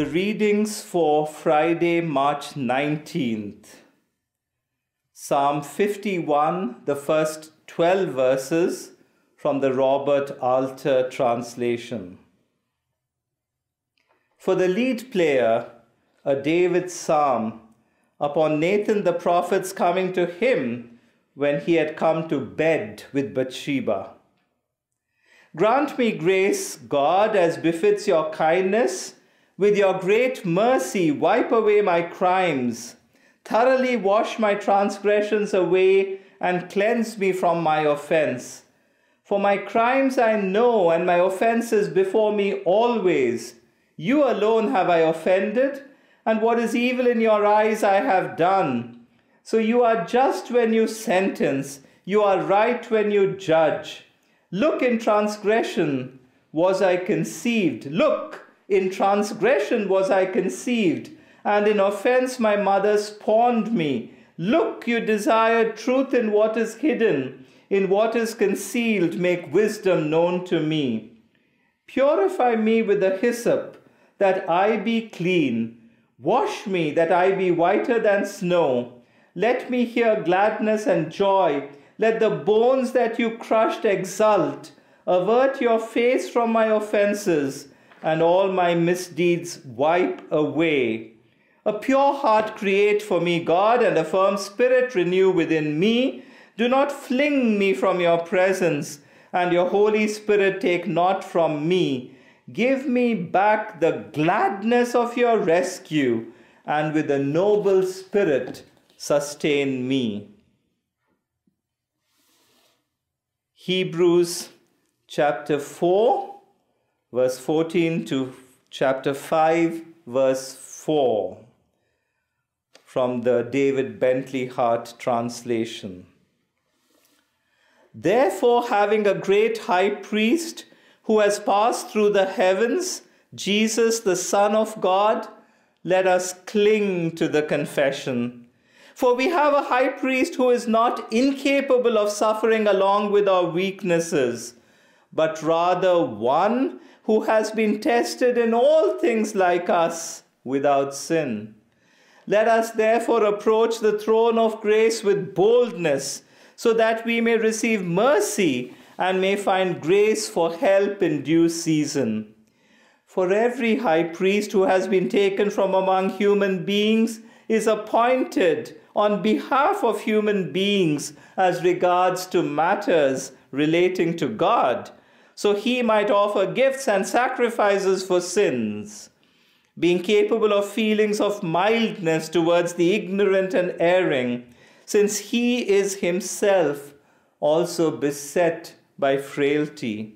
The readings for Friday, March 19th. Psalm 51, the first 12 verses from the Robert Alter translation. For the lead player, a David psalm upon Nathan the prophet's coming to him when he had come to bed with Bathsheba. Grant me grace, God, as befits your kindness. With your great mercy, wipe away my crimes. Thoroughly wash my transgressions away and cleanse me from my offense. For my crimes I know, and my offenses before me always. You alone have I offended and what is evil in your eyes I have done. So you are just when you sentence, you are right when you judge. Look in transgression was I conceived. Look, in transgression was I conceived, and in offense my mother spawned me. Look, you desire truth in what is hidden, in what is concealed, make wisdom known to me. Purify me with the hyssop, that I be clean. Wash me that I be whiter than snow. Let me hear gladness and joy. Let the bones that you crushed exult. Avert your face from my offenses, and all my misdeeds wipe away. A pure heart create for me, God, and a firm spirit renew within me. Do not fling me from your presence, and your Holy Spirit take not from me. Give me back the gladness of your rescue, and with a noble spirit sustain me. Hebrews chapter 4, verse 14 to chapter 5, verse 4 from the David Bentley Hart translation. Therefore, having a great high priest, who has passed through the heavens, Jesus, the Son of God, let us cling to the confession. For we have a high priest who is not incapable of suffering along with our weaknesses, but rather one who has been tested in all things like us without sin. Let us therefore approach the throne of grace with boldness, so that we may receive mercy and may find grace for help in due season. For every high priest who has been taken from among human beings is appointed on behalf of human beings as regards to matters relating to God, so he might offer gifts and sacrifices for sins, being capable of feelings of mildness towards the ignorant and erring, since he is himself also beset by frailty.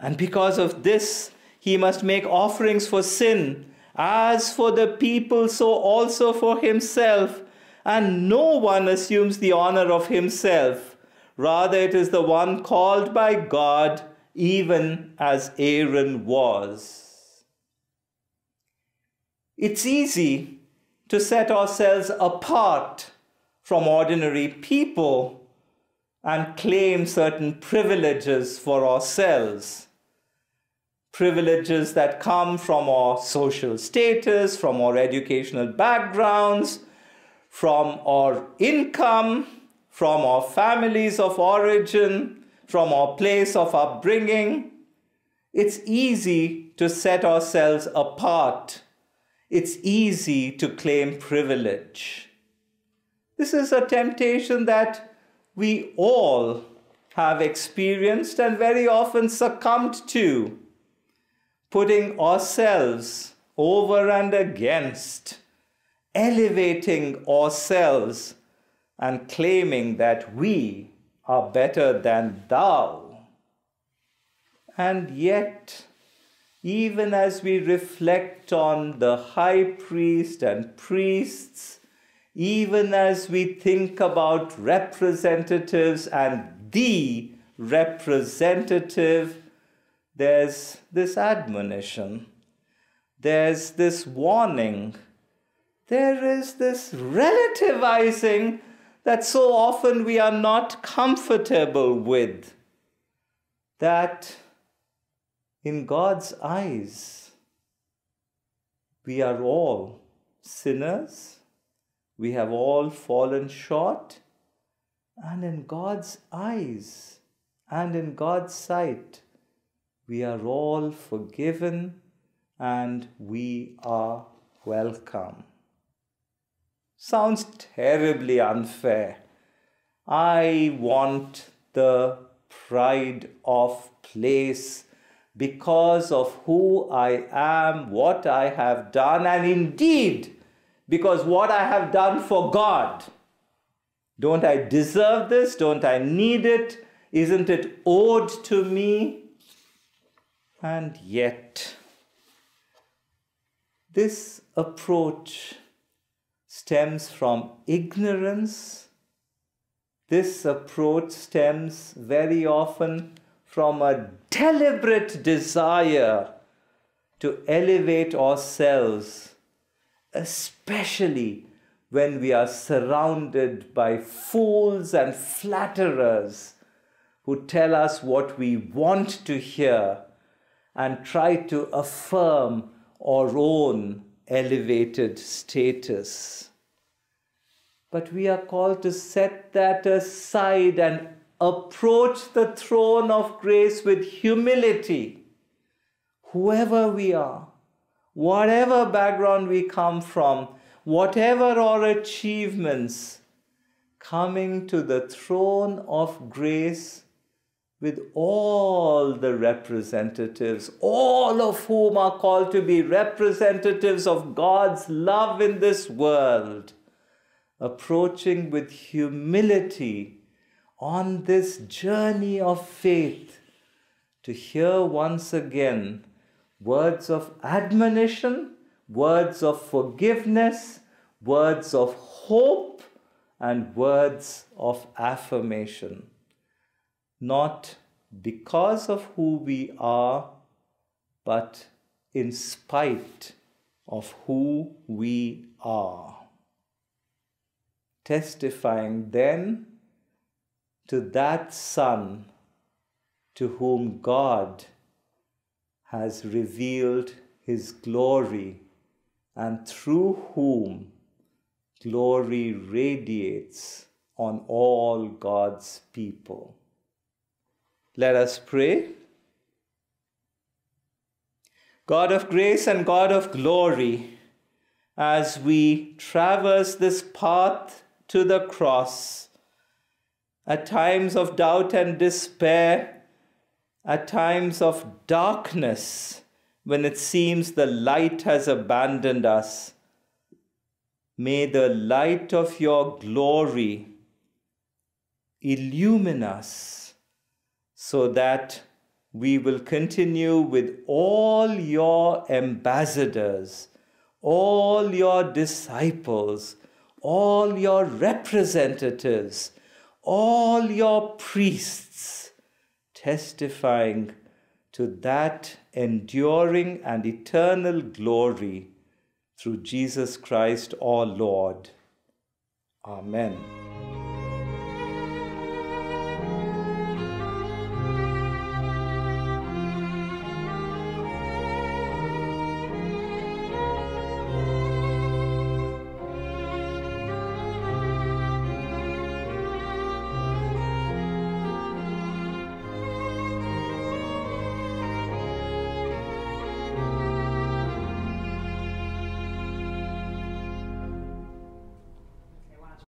And because of this, he must make offerings for sin, as for the people, so also for himself. And no one assumes the honor of himself. Rather, it is the one called by God, even as Aaron was. It's easy to set ourselves apart from ordinary people and claim certain privileges for ourselves. Privileges that come from our social status, from our educational backgrounds, from our income, from our families of origin, from our place of upbringing. It's easy to set ourselves apart. It's easy to claim privilege. This is a temptation that we all have experienced and very often succumbed to, putting ourselves over and against, elevating ourselves, and claiming that we are better than thou. And yet, even as we reflect on the high priest and priests even as we think about representatives and the representative, there's this admonition, there's this warning, there is this relativizing that so often we are not comfortable with. That in God's eyes, we are all sinners. We have all fallen short. And in God's eyes and in God's sight, we are all forgiven and we are welcome. Sounds terribly unfair. I want the pride of place because of who I am, what I have done, and indeed because what I have done for God. Don't I deserve this? Don't I need it? Isn't it owed to me? And yet, this approach stems from ignorance. This approach stems very often from a deliberate desire to elevate ourselves, especially when we are surrounded by fools and flatterers who tell us what we want to hear and try to affirm our own elevated status. But we are called to set that aside and approach the throne of grace with humility. Whoever we are, whatever background we come from, whatever our achievements, coming to the throne of grace with all the representatives, all of whom are called to be representatives of God's love in this world, approaching with humility on this journey of faith to hear once again words of admonition, words of forgiveness, words of hope, and words of affirmation. Not because of who we are, but in spite of who we are. Testifying then to that Son to whom God has revealed his glory and through whom glory radiates on all God's people. Let us pray. God of grace and God of glory, as we traverse this path to the cross, at times of doubt and despair, at times of darkness, when it seems the light has abandoned us. May the light of your glory illumine us so that we will continue with all your ambassadors, all your disciples, all your representatives all your priests testifying to that enduring and eternal glory through Jesus Christ our Lord. Amen.